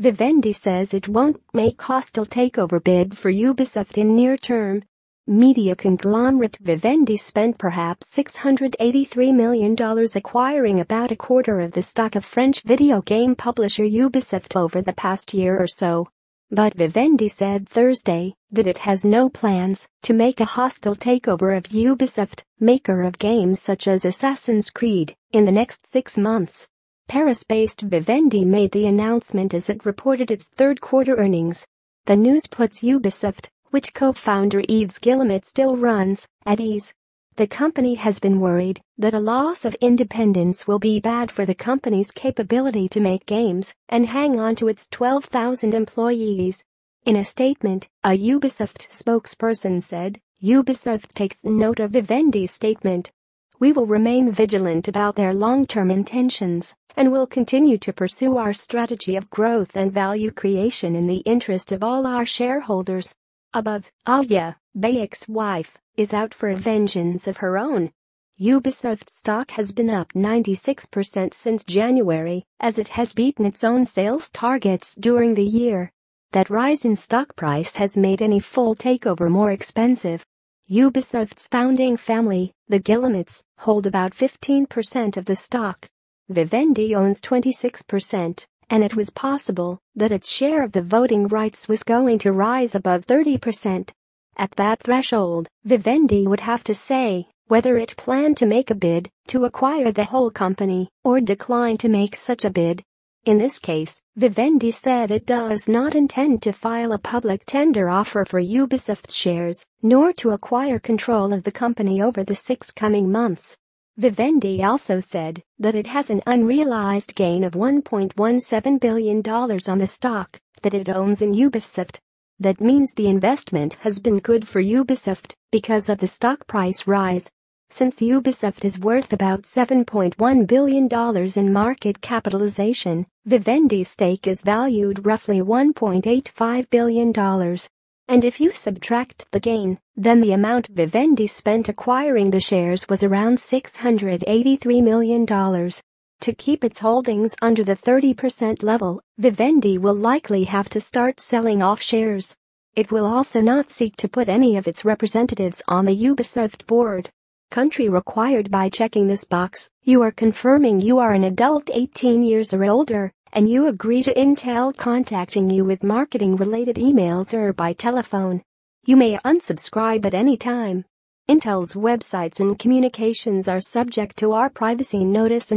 Vivendi says it won't make hostile takeover bid for Ubisoft in near term. Media conglomerate Vivendi spent perhaps $683 million acquiring about a quarter of the stock of French video game publisher Ubisoft over the past year or so. But Vivendi said Thursday that it has no plans to make a hostile takeover of Ubisoft, maker of games such as Assassin's Creed, in the next six months. Paris-based Vivendi made the announcement as it reported its third quarter earnings. The news puts Ubisoft, which co-founder Yves Guillemot still runs, at ease the company has been worried that a loss of independence will be bad for the company's capability to make games and hang on to its 12,000 employees. In a statement, a Ubisoft spokesperson said, Ubisoft takes note of Vivendi's statement. We will remain vigilant about their long-term intentions and will continue to pursue our strategy of growth and value creation in the interest of all our shareholders. Above, Aya, Bayek's wife, is out for a vengeance of her own. Ubisoft stock has been up 96% since January as it has beaten its own sales targets during the year. That rise in stock price has made any full takeover more expensive. Ubisoft's founding family, the Guillemots, hold about 15% of the stock. Vivendi owns 26%, and it was possible that its share of the voting rights was going to rise above 30%. At that threshold, Vivendi would have to say whether it planned to make a bid to acquire the whole company or decline to make such a bid. In this case, Vivendi said it does not intend to file a public tender offer for Ubisoft shares, nor to acquire control of the company over the six coming months. Vivendi also said that it has an unrealized gain of $1.17 billion on the stock that it owns in Ubisoft that means the investment has been good for Ubisoft because of the stock price rise. Since Ubisoft is worth about $7.1 billion in market capitalization, Vivendi's stake is valued roughly $1.85 billion. And if you subtract the gain, then the amount Vivendi spent acquiring the shares was around $683 million. To keep its holdings under the 30% level, Vivendi will likely have to start selling off shares. It will also not seek to put any of its representatives on the Ubisoft board. Country required by checking this box, you are confirming you are an adult 18 years or older, and you agree to Intel contacting you with marketing-related emails or by telephone. You may unsubscribe at any time. Intel's websites and communications are subject to our privacy notice and